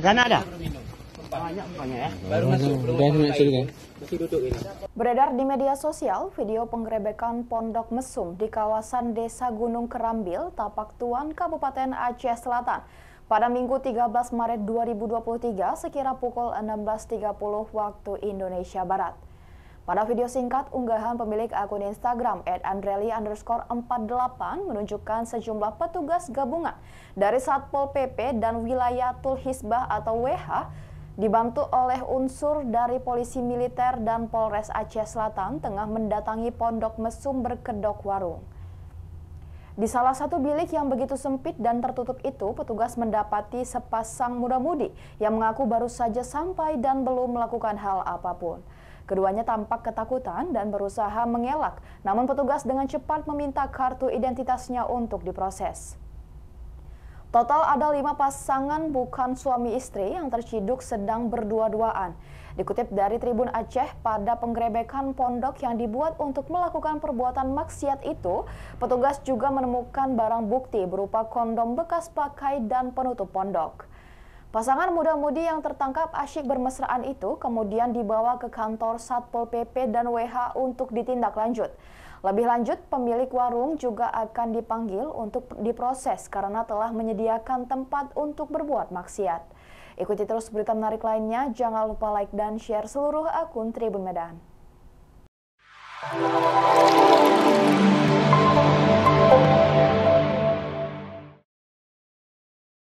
Ada? Banyak banyak ya. Baru masuk, belum Masih duduk ini. Beredar di media sosial video penggerebekan Pondok Mesum di kawasan Desa Gunung Kerambil, Tapak Tuan, Kabupaten Aceh Selatan. Pada Minggu 13 Maret 2023 sekira pukul 16.30 waktu Indonesia Barat. Pada video singkat, unggahan pemilik akun Instagram @andreli underscore 48 menunjukkan sejumlah petugas gabungan dari Satpol PP dan Wilayatul Hisbah atau WH dibantu oleh unsur dari polisi militer dan Polres Aceh Selatan tengah mendatangi Pondok Mesum berkedok warung. Di salah satu bilik yang begitu sempit dan tertutup itu, petugas mendapati sepasang muda-mudi yang mengaku baru saja sampai dan belum melakukan hal apa pun. Keduanya tampak ketakutan dan berusaha mengelak, namun petugas dengan cepat meminta kartu identitasnya untuk diproses. Total ada lima pasangan bukan suami istri yang terciduk sedang berdua-duaan. Dikutip dari Tribun Aceh, pada penggerebekan pondok yang dibuat untuk melakukan perbuatan maksiat itu, petugas juga menemukan barang bukti berupa kondom bekas pakai dan penutup pondok. Pasangan muda-mudi yang tertangkap asyik bermesraan itu kemudian dibawa ke kantor Satpol PP dan WH untuk ditindak lanjut. Lebih lanjut, pemilik warung juga akan dipanggil untuk diproses karena telah menyediakan tempat untuk berbuat maksiat. Ikuti terus berita menarik lainnya, jangan lupa like dan share seluruh akun Tribun Medan.